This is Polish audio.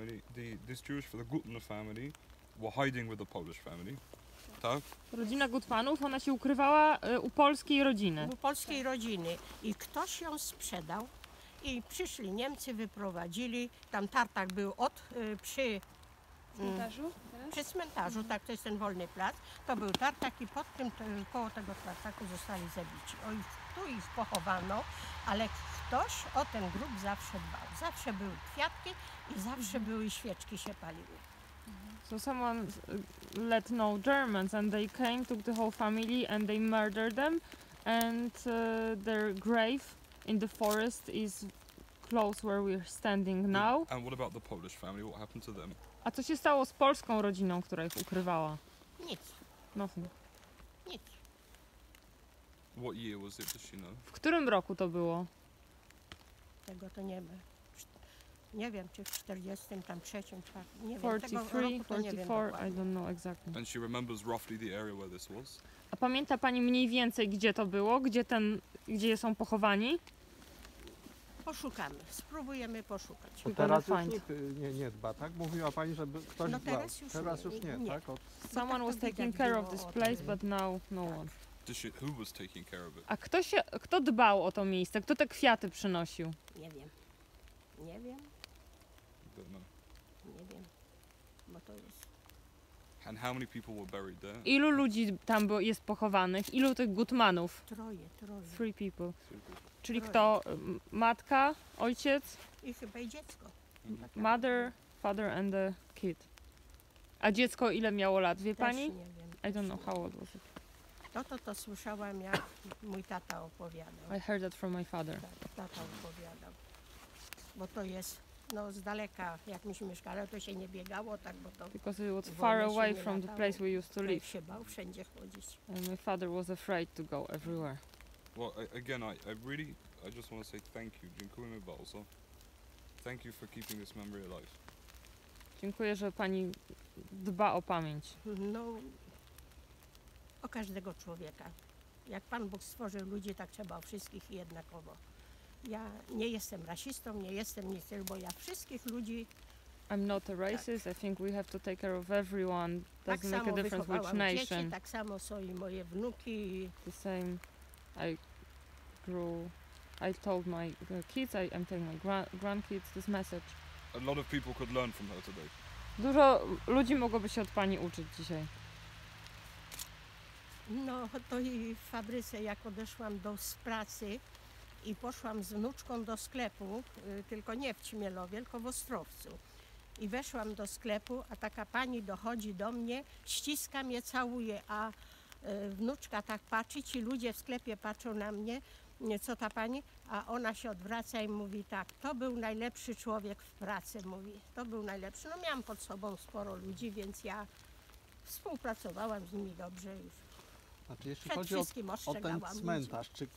family, the this Jewish the Gutner family, were hiding with the Polish family. Tak? Rodzina Gutmanów, ona się ukrywała y, u polskiej rodziny. u polskiej rodziny i ktoś ją sprzedał i przyszli Niemcy, wyprowadzili, tam tartak był od, y, przy, Cmentarzu? przy cmentarzu, tak to jest ten wolny plac, to był tartak i pod tym, to, koło tego tartaku zostali zabici. O, tu ich pochowano, ale ktoś o ten grób zawsze dbał. Zawsze były kwiatki i zawsze były świeczki się paliły. So someone let know Germans and they came, took the whole family and they murdered them and uh, their grave in the forest is close where we're standing now. And what about the Polish family? What happened to them? A co się stało z polską rodziną, która ich ukrywała? Nic, Nothing. nic. What year was it? Does she know? W którym roku to było? Tego to nie wiem. Nie wiem, czy w 40 tam trzecim, czwartym, nie wiem. Tego 43, roku to nie wiem 44, I don't know exactly. And she remembers roughly the area where this was. A pamięta pani mniej więcej, gdzie to było? Gdzie ten, gdzie są pochowani? Poszukamy, spróbujemy poszukać. Bo teraz już find. nikt y, nie, nie dba, tak? Mówiła pani, żeby ktoś No dbał. teraz już teraz nie, już nie, nie. tak? Od, Someone to was widać taking care of było this place, but now no one. Does she, who was taking care of it? A kto, się, kto dbał o to miejsce? Kto te kwiaty przynosił? Nie wiem. Nie wiem, nie wiem. Bo to jest. Ilu ludzi tam było, jest pochowanych? Ilu tych Gutmanów? Troje, troje. Three people. Three people. Czyli Troje. kto? Matka, ojciec, I chyba i dziecko. Mhm. mother, father and the kid. A dziecko ile miało lat, wie Też pani? nie wiem. I don't know how old was it. No to to słyszałam, jak mój tata opowiadał. I heard that from my father. Tak, tata opowiadał. Bo to jest, no z daleka, jak myśmy mieszkali, to się nie biegało, tak, bo to Because it was far away from the place we used to live. się bał wszędzie chodzić. And my father was afraid to go everywhere. Well, I, again, I, I really, I just want to say thank you. Dziękujemy bardzo. Thank you for keeping this memory alive. Dziękuję, że pani dba o pamięć. No, o każdego człowieka. Jak Pan Bóg stworzył ludzi, tak trzeba o wszystkich jednakowo. Ja nie jestem rasistą, nie jestem nic, bo ja wszystkich ludzi I'm not a racist. I think we have to take care of everyone. tak Doesn't make a difference which wychowałam dzieci, nation. tak samo są i moje wnuki. The same. I grew. I told my uh, kids. I, I'm telling my gra- grandkids this message. A lot of people could learn from her today. Dużo ludzi mogłoby się od pani uczyć dzisiaj. No to i w fabryce, jak odeszłam do z pracy i poszłam z wnuczką do sklepu, y, tylko nie w Ćmielowie, tylko w Ostrowcu. I weszłam do sklepu, a taka pani dochodzi do mnie, ściska mnie, całuje, a y, wnuczka tak patrzy, ci ludzie w sklepie patrzą na mnie, nie, co ta pani, a ona się odwraca i mówi tak, to był najlepszy człowiek w pracy, mówi, to był najlepszy. No miałam pod sobą sporo ludzi, więc ja współpracowałam z nimi dobrze już. znaczy jeśli Przed chodzi o, wszystkim o ten ludzi. cmentarz, czy